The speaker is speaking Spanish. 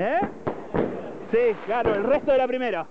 ¿Eh? Sí, claro, el resto de la primera.